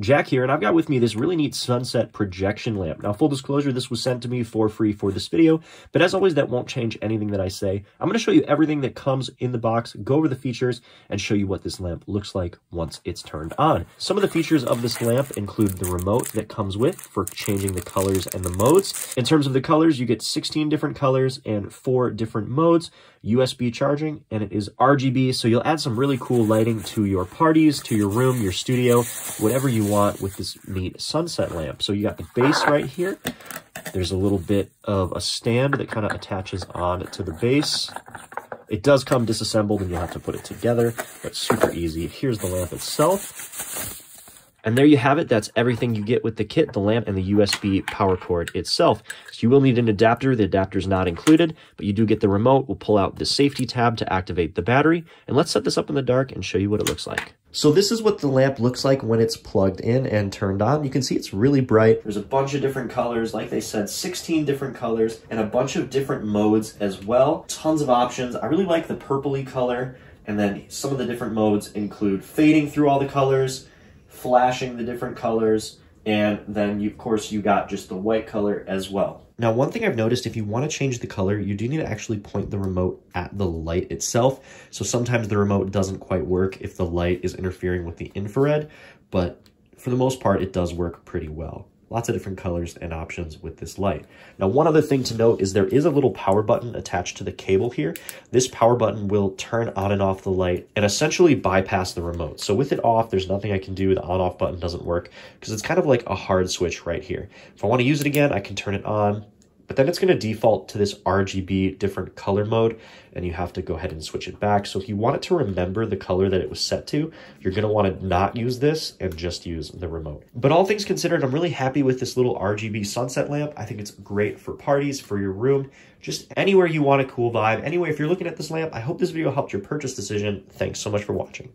Jack here, and I've got with me this really neat sunset projection lamp. Now, full disclosure, this was sent to me for free for this video, but as always, that won't change anything that I say. I'm going to show you everything that comes in the box, go over the features, and show you what this lamp looks like once it's turned on. Some of the features of this lamp include the remote that comes with for changing the colors and the modes. In terms of the colors, you get 16 different colors and four different modes, USB charging, and it is RGB, so you'll add some really cool lighting to your parties, to your room, your studio, whatever you want with this neat sunset lamp. So you got the base right here. There's a little bit of a stand that kind of attaches on to the base. It does come disassembled and you'll have to put it together, but super easy. Here's the lamp itself. And there you have it. That's everything you get with the kit, the lamp, and the USB power cord itself. So you will need an adapter. The adapter is not included, but you do get the remote. We'll pull out the safety tab to activate the battery. And let's set this up in the dark and show you what it looks like. So this is what the lamp looks like when it's plugged in and turned on. You can see it's really bright. There's a bunch of different colors. Like they said, 16 different colors and a bunch of different modes as well. Tons of options. I really like the purpley color. And then some of the different modes include fading through all the colors, flashing the different colors, and then you, of course you got just the white color as well. Now, one thing I've noticed, if you want to change the color, you do need to actually point the remote at the light itself. So sometimes the remote doesn't quite work if the light is interfering with the infrared, but for the most part, it does work pretty well. Lots of different colors and options with this light. Now, one other thing to note is there is a little power button attached to the cable here. This power button will turn on and off the light and essentially bypass the remote. So with it off, there's nothing I can do. The on-off button doesn't work because it's kind of like a hard switch right here. If I want to use it again, I can turn it on, but then it's going to default to this RGB different color mode, and you have to go ahead and switch it back. So if you want it to remember the color that it was set to, you're going to want to not use this and just use the remote. But all things considered, I'm really happy with this little RGB sunset lamp. I think it's great for parties, for your room, just anywhere you want a cool vibe. Anyway, if you're looking at this lamp, I hope this video helped your purchase decision. Thanks so much for watching.